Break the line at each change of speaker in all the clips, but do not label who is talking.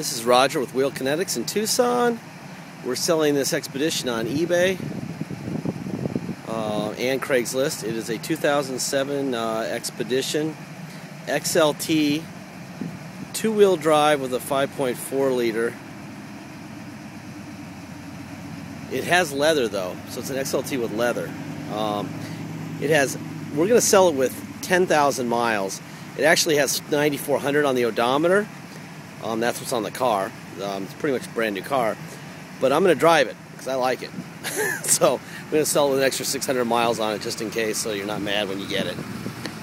This is Roger with Wheel Kinetics in Tucson. We're selling this Expedition on eBay uh, and Craigslist. It is a 2007 uh, Expedition XLT two-wheel drive with a 5.4 liter. It has leather though, so it's an XLT with leather. Um, it has. We're going to sell it with 10,000 miles. It actually has 9,400 on the odometer. Um, that's what's on the car. Um, it's pretty much a brand new car. But I'm going to drive it because I like it. so I'm going to sell it with an extra 600 miles on it just in case so you're not mad when you get it.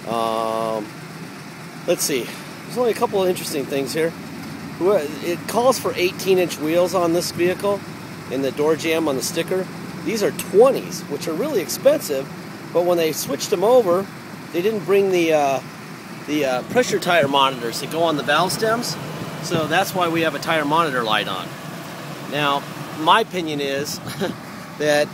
Um, let's see. There's only a couple of interesting things here. It calls for 18 inch wheels on this vehicle in the door jamb on the sticker. These are 20s, which are really expensive, but when they switched them over, they didn't bring the uh, the uh, pressure tire monitors that go on the valve stems. So that's why we have a tire monitor light on. Now, my opinion is that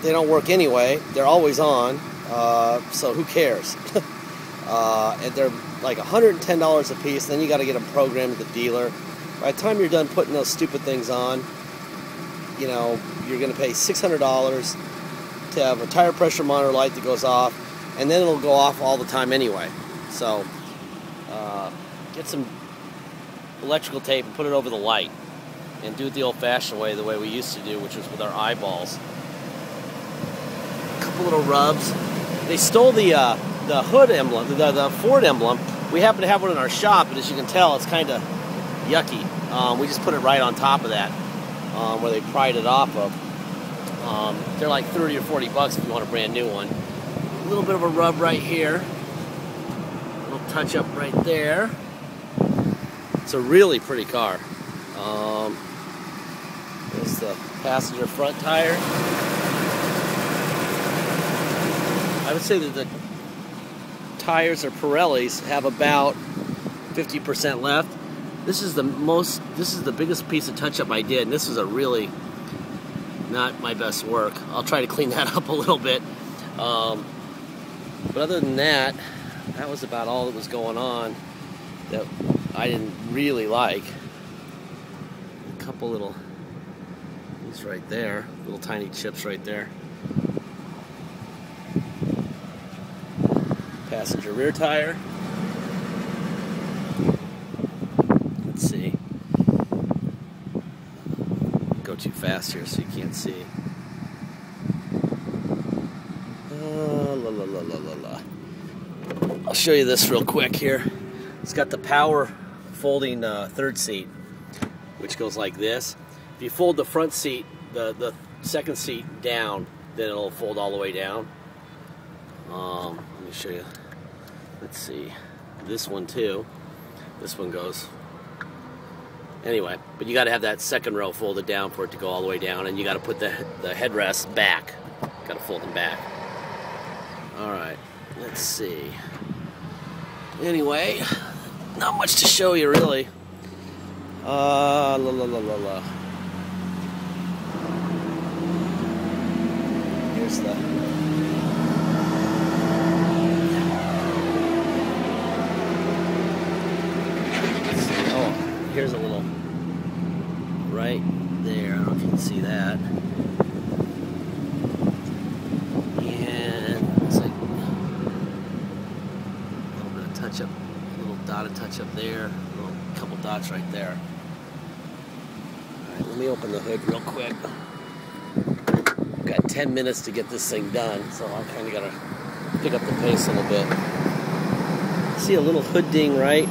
they don't work anyway. They're always on, uh, so who cares? uh, and they're like $110 a piece. Then you got to get them programmed at the dealer. By the time you're done putting those stupid things on, you know you're going to pay $600 to have a tire pressure monitor light that goes off, and then it'll go off all the time anyway. So, uh, get some electrical tape and put it over the light and do it the old-fashioned way, the way we used to do, which was with our eyeballs. A couple little rubs. They stole the uh, the hood emblem, the, the Ford emblem. We happen to have one in our shop, but as you can tell, it's kind of yucky. Um, we just put it right on top of that, um, where they pried it off of. Um, they're like 30 or 40 bucks if you want a brand new one. A little bit of a rub right here. A little touch up right there. It's a really pretty car. Um, there's the passenger front tire. I would say that the tires or Pirellis have about 50% left. This is the most, this is the biggest piece of touch-up I did, and this is a really not my best work. I'll try to clean that up a little bit. Um, but other than that, that was about all that was going on that I didn't really like. A couple little these right there, little tiny chips right there. Passenger rear tire. Let's see. Go too fast here so you can't see. Uh, la, la, la, la, la, la. I'll show you this real quick here. It's got the power folding uh, third seat, which goes like this. If you fold the front seat, the, the second seat down, then it'll fold all the way down. Um, let me show you. Let's see. This one too. This one goes. Anyway, but you got to have that second row folded down for it to go all the way down, and you got to put the the headrests back. Got to fold them back. All right. Let's see. Anyway, not much to show you really. Uh, la la la la la. Here's the. Oh, here's a little. Right there. I don't know if you can see that. And it's like a little bit of touch up, a little touch up there, a couple dots right there. Alright, let me open the hood real quick. Got 10 minutes to get this thing done, so I kind of got to pick up the pace a little bit. See a little hood ding right?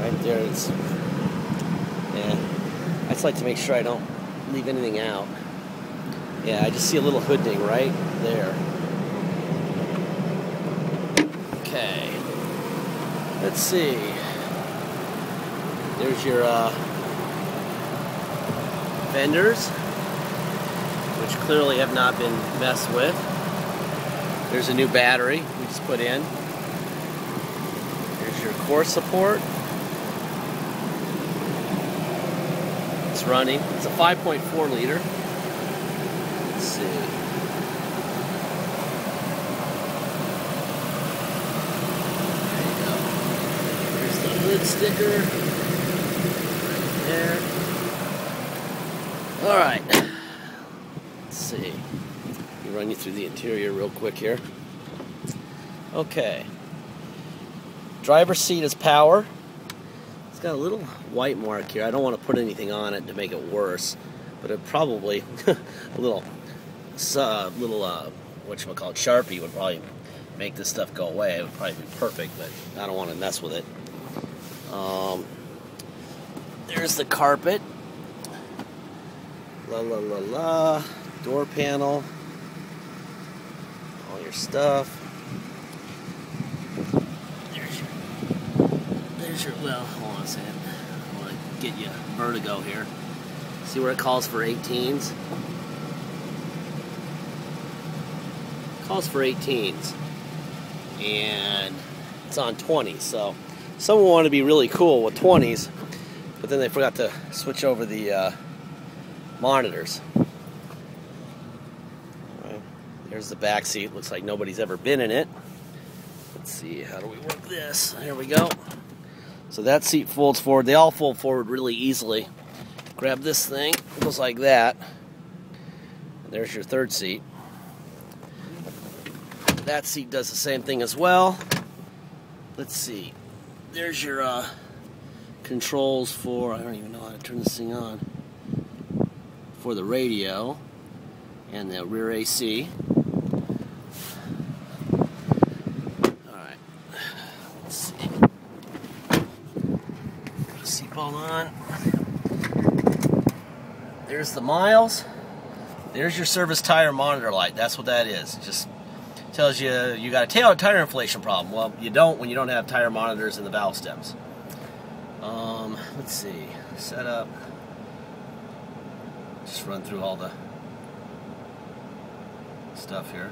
Right there. It's, yeah. I just like to make sure I don't leave anything out. Yeah, I just see a little hood ding right there. Okay. Let's see. There's your uh, fenders, which clearly have not been messed with. There's a new battery we just put in. There's your core support. It's running. It's a 5.4 liter. Let's see. sticker. Right there. Alright. Let's see. Let run you through the interior real quick here. Okay. Driver's seat is power. It's got a little white mark here. I don't want to put anything on it to make it worse, but it probably a little uh, little uh, what you call sharpie would probably make this stuff go away. It would probably be perfect, but I don't want to mess with it. Um, there's the carpet. La la la la. Door panel. All your stuff. There's your. There's your. Well, hold on a second. I want to get you vertigo here. See where it calls for 18s? Calls for 18s. And it's on 20, so someone wanted to be really cool with 20s, but then they forgot to switch over the uh, monitors. There's the back seat. Looks like nobody's ever been in it. Let's see, how do we work this? Here we go. So that seat folds forward. They all fold forward really easily. Grab this thing, it goes like that. And there's your third seat. That seat does the same thing as well. Let's see. There's your uh, controls for, I don't even know how to turn this thing on for the radio and the rear AC. Alright, let's see. Seatbelt on. There's the miles. There's your service tire monitor light. That's what that is. Just tells you you got a tail tire inflation problem. Well, you don't when you don't have tire monitors in the valve stems. Um, let's see. Setup. Just run through all the stuff here.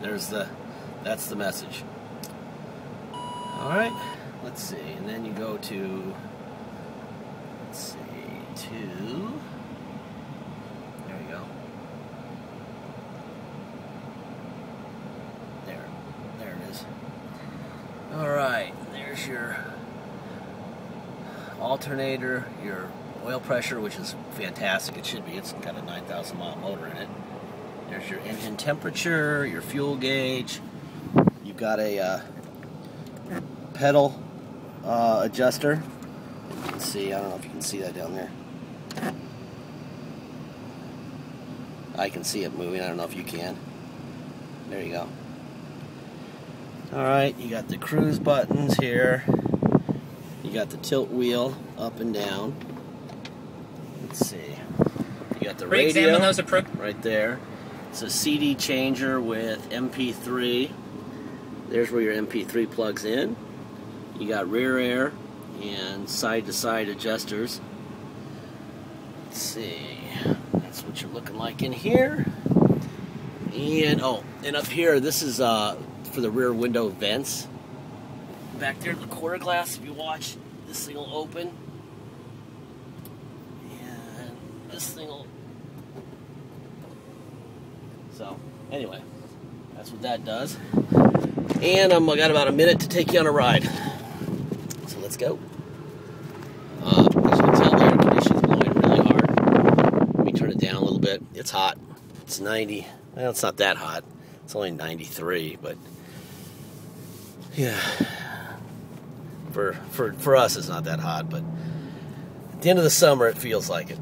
There's the, that's the message. Alright, let's see. And then you go to, to, there you go. There, there it is. Alright, there's your alternator, your oil pressure, which is fantastic. It should be. It's got a 9,000 mile motor in it. There's your engine temperature, your fuel gauge. You've got a uh, pedal uh, adjuster. Let's see. I don't know if you can see that down there. I can see it moving. I don't know if you can. There you go. Alright, you got the cruise buttons here. You got the tilt wheel up and down. Let's see. You got the radio right there. It's a CD changer with MP3. There's where your MP3 plugs in. You got rear air and side to side adjusters. See. That's what you're looking like in here. And oh, and up here, this is uh, for the rear window vents. Back there, the quarter glass, if you watch, this thing will open. And this thing will. So, anyway, that's what that does. And um, I got about a minute to take you on a ride. So let's go. Uh, as you can tell, the air conditioning's blowing really hard. Let me turn it down a little bit. It's hot. It's 90. Well, it's not that hot. It's only 93, but yeah. For for for us, it's not that hot, but at the end of the summer, it feels like it.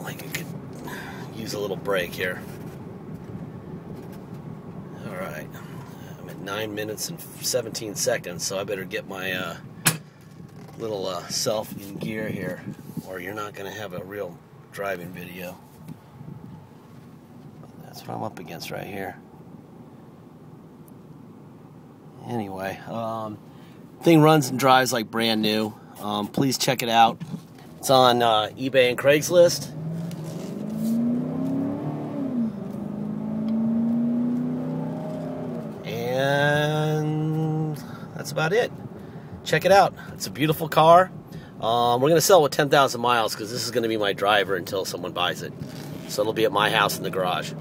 Like it could use a little break here. All right, I'm at nine minutes and 17 seconds, so I better get my uh, little uh, self in gear here, or you're not going to have a real driving video. That's what I'm up against right here anyway, um, thing runs and drives like brand new. Um, please check it out. It's on uh, eBay and Craigslist. And that's about it. Check it out. It's a beautiful car. Um, we're going to sell it with 10,000 miles because this is going to be my driver until someone buys it. So it'll be at my house in the garage.